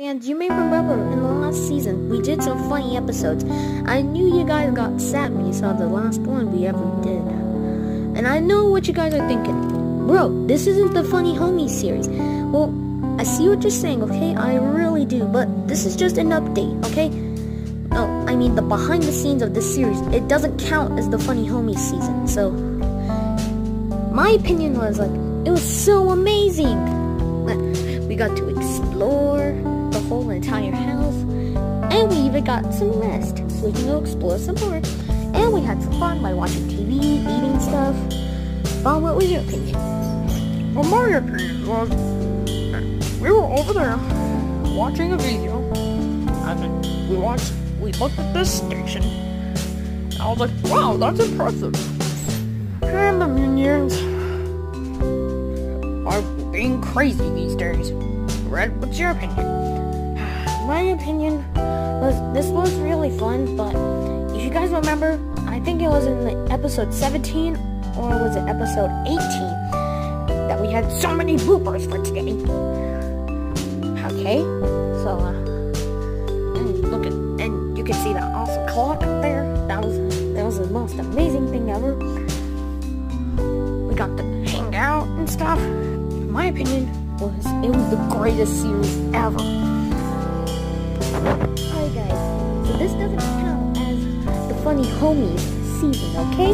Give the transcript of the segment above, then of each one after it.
Fans, you may remember in the last season, we did some funny episodes. I knew you guys got sad when you saw the last one we ever did. And I know what you guys are thinking. Bro, this isn't the Funny Homies series. Well, I see what you're saying, okay? I really do, but this is just an update, okay? No, I mean the behind the scenes of this series, it doesn't count as the Funny Homies season, so... My opinion was, like, it was so amazing! We got to explore, we got some rest so we can go explore some more. And we had some fun by watching TV, eating stuff. Bob, what was your opinion? Well, my opinion was we were over there watching a video, and we watched, we looked at this station. I was like, wow, that's impressive. And the minions are being crazy these days. Red, what's your opinion? My opinion this was really fun, but if you guys remember, I think it was in the episode 17 or was it episode 18 that we had so many bloopers for today. Okay, so uh, and look at and you can see that awesome clock up there. That was that was the most amazing thing ever. We got to hang out and stuff. In my opinion was it was the greatest series ever. Funny Homies season, okay?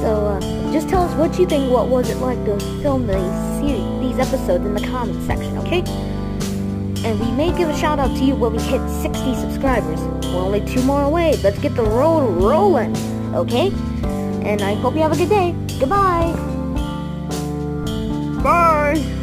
So uh, just tell us what you think, what was it like to film these series, these episodes in the comments section, okay? And we may give a shout out to you when we hit 60 subscribers. We're only two more away. Let's get the road rolling, okay? And I hope you have a good day. Goodbye. Bye!